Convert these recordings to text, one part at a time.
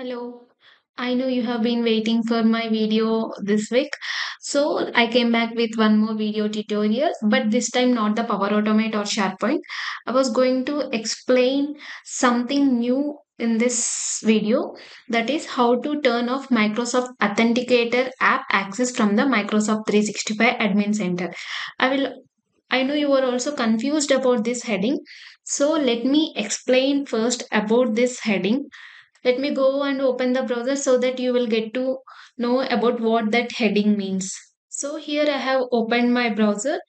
Hello. I know you have been waiting for my video this week. So I came back with one more video tutorial, but this time not the Power Automate or SharePoint. I was going to explain something new in this video that is how to turn off Microsoft Authenticator app access from the Microsoft 365 Admin Center. I will I know you are also confused about this heading. So let me explain first about this heading let me go and open the browser so that you will get to know about what that heading means. So here I have opened my browser.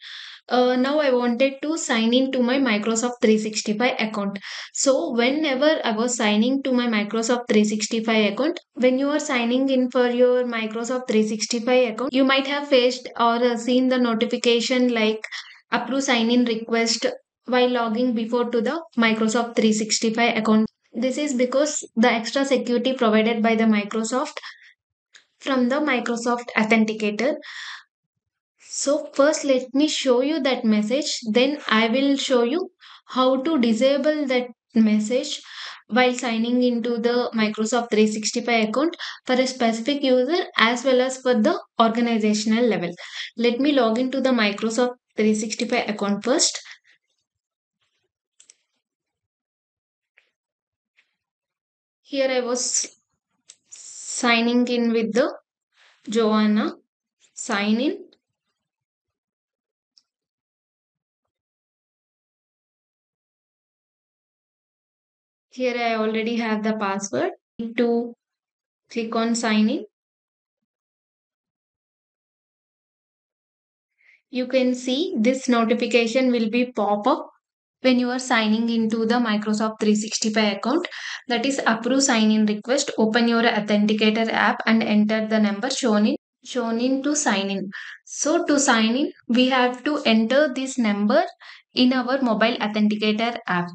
Uh, now I wanted to sign in to my Microsoft 365 account. So whenever I was signing to my Microsoft 365 account, when you are signing in for your Microsoft 365 account, you might have faced or uh, seen the notification like approve sign in request while logging before to the Microsoft 365 account this is because the extra security provided by the Microsoft from the Microsoft Authenticator. So first let me show you that message. Then I will show you how to disable that message while signing into the Microsoft 365 account for a specific user as well as for the organizational level. Let me log into the Microsoft 365 account first. Here I was signing in with the Joanna. Sign in. Here I already have the password. To click on sign in. You can see this notification will be pop up when you are signing into the Microsoft 365 account. That is approve sign in request. Open your authenticator app and enter the number shown in shown in to sign in. So to sign in, we have to enter this number in our mobile authenticator app.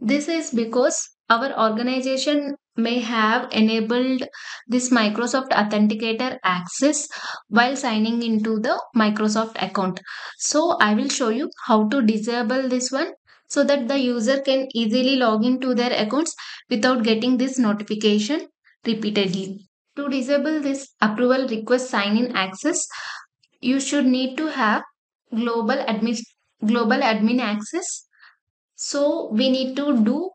This is because our organization may have enabled this Microsoft Authenticator access while signing into the Microsoft account. So I will show you how to disable this one so that the user can easily log into their accounts without getting this notification repeatedly. To disable this approval request sign in access, you should need to have global admin global admin access. So we need to do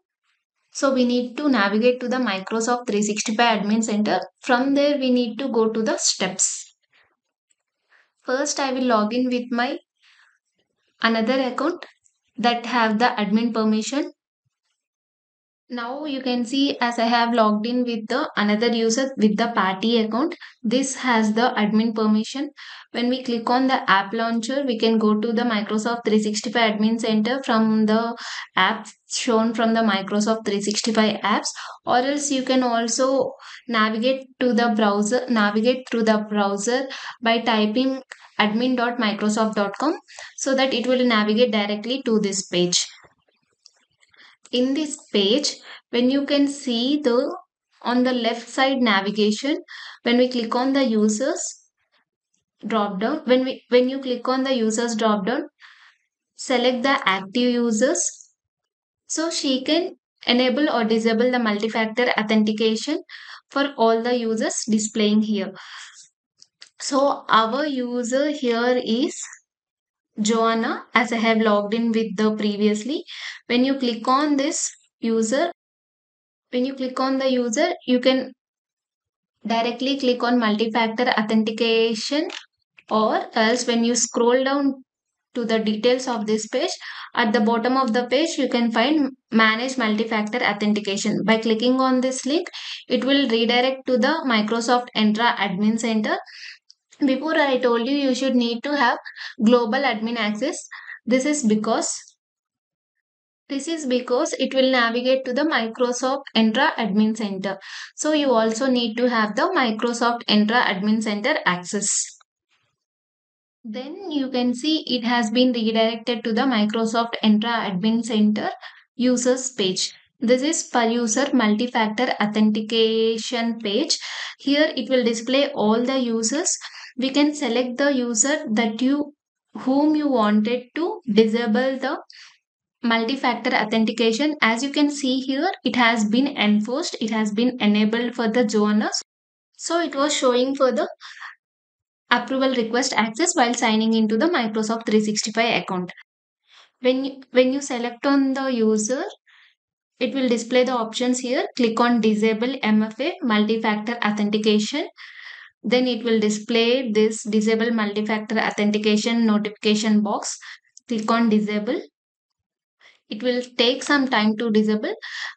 so we need to navigate to the Microsoft 365 Admin Center. From there, we need to go to the steps. First, I will log in with my another account that have the admin permission. Now you can see as I have logged in with the another user with the party account. This has the admin permission. When we click on the app launcher, we can go to the Microsoft 365 admin center from the app shown from the Microsoft 365 apps or else you can also navigate to the browser, navigate through the browser by typing admin.microsoft.com so that it will navigate directly to this page in this page when you can see the on the left side navigation when we click on the users drop down when we when you click on the users drop down select the active users. So she can enable or disable the multi-factor authentication for all the users displaying here. So our user here is Joanna as I have logged in with the previously. When you click on this user, when you click on the user, you can directly click on multi-factor authentication or else when you scroll down to the details of this page, at the bottom of the page, you can find manage multi-factor authentication. By clicking on this link, it will redirect to the Microsoft Entra Admin Center before I told you you should need to have global admin access. This is because this is because it will navigate to the Microsoft Entra Admin Center. So you also need to have the Microsoft Entra Admin Center access. Then you can see it has been redirected to the Microsoft Entra Admin Center users page. This is per user multi-factor authentication page. Here it will display all the users we can select the user that you whom you wanted to disable the multi-factor authentication. As you can see here it has been enforced it has been enabled for the Joanna so it was showing for the approval request access while signing into the Microsoft 365 account. When you, when you select on the user it will display the options here. Click on disable MFA multi-factor authentication then it will display this disable multi-factor authentication notification box. Click on disable. It will take some time to disable.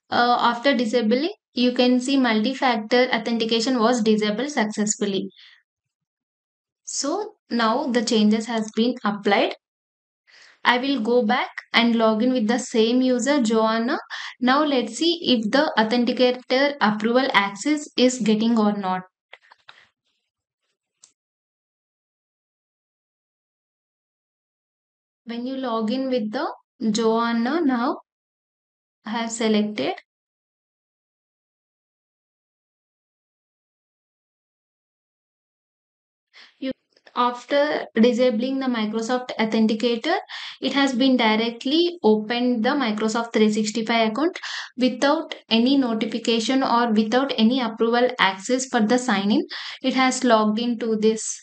Uh, after disabling you can see multi-factor authentication was disabled successfully. So now the changes has been applied. I will go back and log in with the same user Joanna. Now let's see if the authenticator approval access is getting or not. When you log in with the Joanna now, I have selected you after disabling the Microsoft Authenticator, it has been directly opened the Microsoft 365 account without any notification or without any approval access for the sign in. It has logged into this.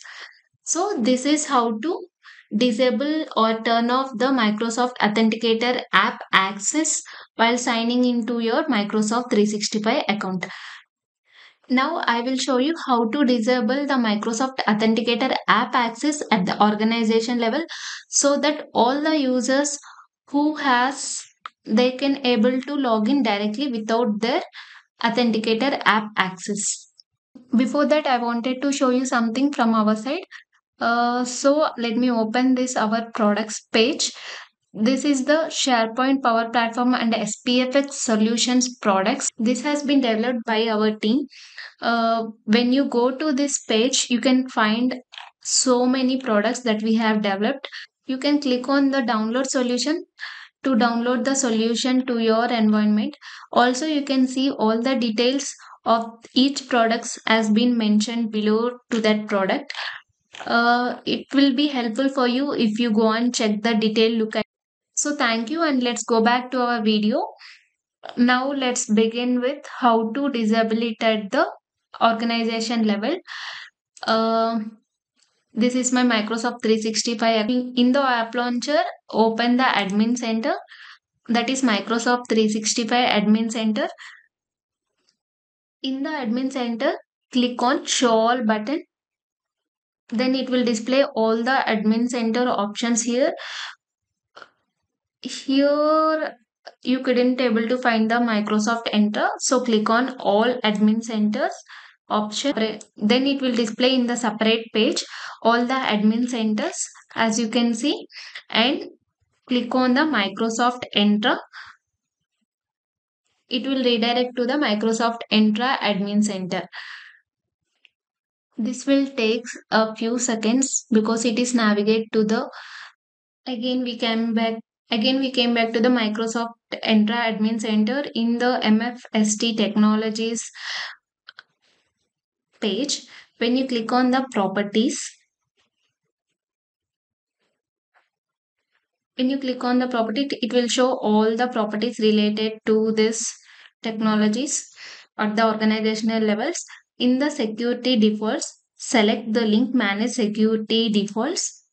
So this is how to disable or turn off the Microsoft Authenticator app access while signing into your Microsoft 365 account. Now I will show you how to disable the Microsoft Authenticator app access at the organization level so that all the users who has they can able to log in directly without their Authenticator app access. Before that I wanted to show you something from our side. Uh, so let me open this our products page. This is the SharePoint Power Platform and SPFX Solutions products. This has been developed by our team. Uh, when you go to this page, you can find so many products that we have developed. You can click on the download solution to download the solution to your environment. Also, you can see all the details of each products has been mentioned below to that product. Uh, it will be helpful for you if you go and check the detail look at. So thank you and let's go back to our video. Now let's begin with how to disable it at the organization level. Uh, this is my Microsoft 365. In the app launcher, open the admin center. That is Microsoft 365 admin center. In the admin center, click on show all button. Then it will display all the admin center options here. Here you couldn't able to find the Microsoft Entra So click on all admin centers option. Then it will display in the separate page all the admin centers as you can see and click on the Microsoft Entra. It will redirect to the Microsoft Entra admin center this will take a few seconds because it is navigate to the again we came back again we came back to the Microsoft Entra admin center in the MFST technologies page, when you click on the properties, when you click on the property, it will show all the properties related to this technologies at the organizational levels. In the security defaults, select the link manage security defaults.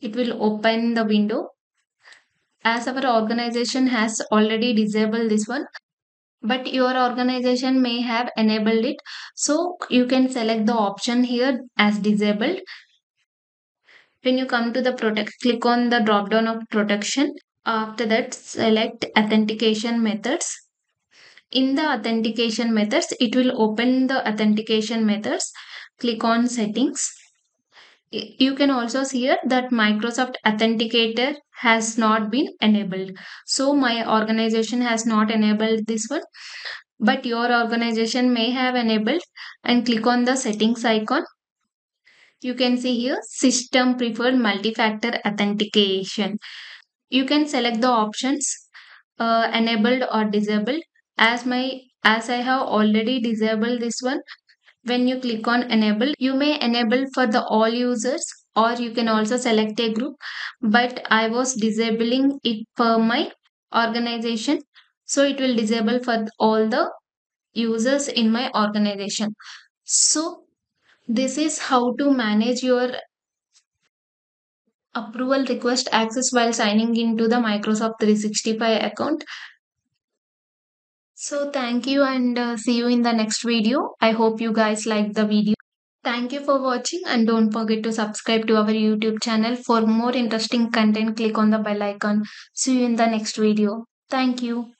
It will open the window. As our organization has already disabled this one, but your organization may have enabled it so you can select the option here as disabled when you come to the protect click on the drop down of protection after that select authentication methods in the authentication methods it will open the authentication methods click on settings you can also see here that Microsoft Authenticator has not been enabled. So my organization has not enabled this one, but your organization may have enabled and click on the settings icon. You can see here system preferred multi-factor authentication. You can select the options uh, enabled or disabled as my as I have already disabled this one when you click on enable you may enable for the all users or you can also select a group but i was disabling it for my organization so it will disable for all the users in my organization so this is how to manage your approval request access while signing into the Microsoft 365 account. So thank you and uh, see you in the next video. I hope you guys liked the video. Thank you for watching and don't forget to subscribe to our YouTube channel for more interesting content. Click on the bell icon. See you in the next video. Thank you.